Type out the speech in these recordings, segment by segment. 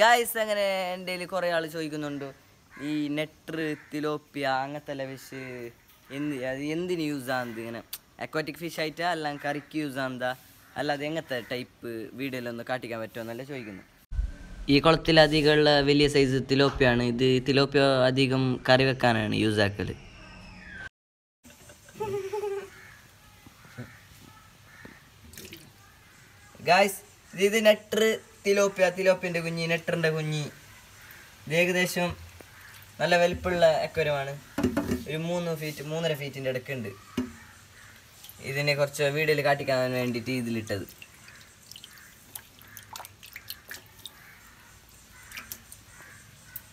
Guys അങ്ങനെ എന്റെ കയ്യിൽ കുറേ ആൾ ചോദിക്കുന്നുണ്ട്. ഈ നെട്ടർ തിലോപ്പിയ അങ്ങനത്തെ ലവിഷ് എന്ത് അത് എന്തിന് യൂസ് ആകുന്നത് ഇങ്ങനെ. അക്വാറ്റിക് ഫിഷ് ആയിട്ടാ അല്ല കറിക്ക് യൂസ് ആകുന്നതാ അല്ലാതെ എങ്ങനത്തെ ടൈപ്പ് വീഡിയോയിലൊന്ന് കാട്ടിക്കാൻ പറ്റുമോ എന്നല്ല ചോദിക്കുന്നു. ഈ കുളത്തിൽ അധികമുള്ള വലിയ സൈസ് തിലോപ്പിയാണ്. ഇത് തിലോപ്പിയ അധികം കറി വെക്കാനാണ് യൂസ് ആക്കൽ ഗായ്സ് ഇത് നെട്ടർ തിലോപ്പിയ തിലോപ്പിന്റെ കുഞ്ഞി നെട്ടറിന്റെ കുഞ്ഞി. ഇത് ഏകദേശം നല്ല വലിപ്പുള്ള അക്വരമാണ്. ഒരു മൂന്ന് ഫീറ്റ് മൂന്നര ഫീറ്റിന്റെ ഇടയ്ക്കുണ്ട് ഇതിനെ കുറച്ച് വീഡിയോയിൽ കാട്ടിക്കാൻ വേണ്ടിയിട്ട് ഇതിലിട്ടത്.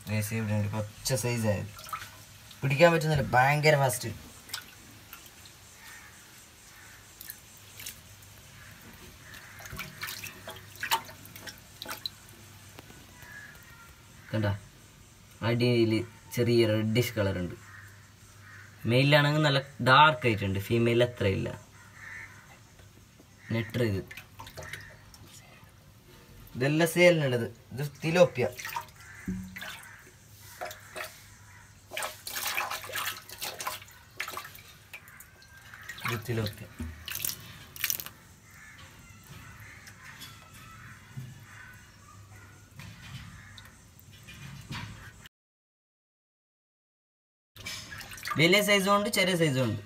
ഇവിടെ സൈസ് ആയത്. പിടിക്കാൻ പറ്റുന്നില്ല ഭയങ്കര ഫാസ്റ്റ് കണ്ട? അടിയിൽ ചെറിയ റെഡിഷ് കളർ ഉണ്ട്. മെയിലാണെങ്കിൽ നല്ല ഡാർക്ക് ആയിട്ടുണ്ട്. ഫീമെയിൽ അത്ര ഇല്ല. നെറ്റർ ഇത് ഇതെല്ലാം സേലിനുള്ളത് ഇത് തിലോപ്പിയ ഇത് തിലോപ്പിയ വലിയ സൈസും ഉണ്ട് ചെറിയ സൈസും ഉണ്ട്.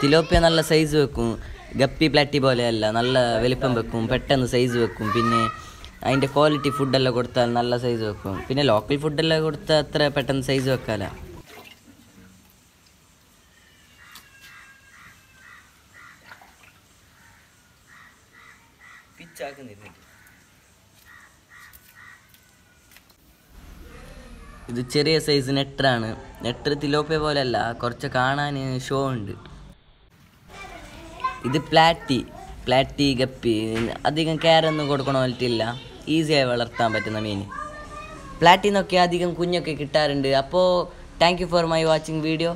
തിലോപ്പിയ നല്ല സൈസ് വെക്കും. ഗപ്പി പ്ലാറ്റി പോലെയല്ല നല്ല വലിപ്പം വെക്കും. പെട്ടെന്ന് സൈസ് വെക്കും. പിന്നെ അതിന്റെ ക്വാളിറ്റി ഫുഡെല്ലാം കൊടുത്താൽ നല്ല സൈസ് വെക്കും. പിന്നെ ലോക്കൽ ഫുഡെല്ലാം കൊടുത്താൽ അത്ര പെട്ടെന്ന് സൈസ് ഇത് ചെറിയ സൈസ് നെട്ടറാണ് നെട്ടർ തിലോപ്പിയ പോലെയല്ല കുറച്ച് കാണാൻ ഷോ ഉണ്ട്. ഇത് പ്ലാറ്റി പ്ലാറ്റി ഗപ്പി അധികം കെയറൊന്നും കൊടുക്കണ പോലത്തില്ല ഈസിയായി വളർത്താൻ പറ്റുന്ന മീൻ. പ്ലാറ്റിന്നൊക്കെ അധികം കുഞ്ഞൊക്കെ കിട്ടാറുണ്ട്. അപ്പോൾ thank you for my watching video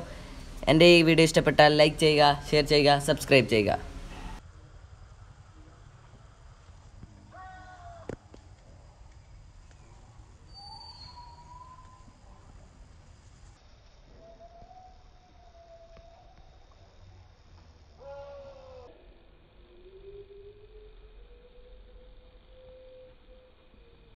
എന്റെ ഈ വീഡിയോ ഇഷ്ടപ്പെട്ടാൽ ലൈക്ക് ചെയ്യുക ഷെയർ ചെയ്യുക സബ്സ്ക്രൈബ് ചെയ്യുക.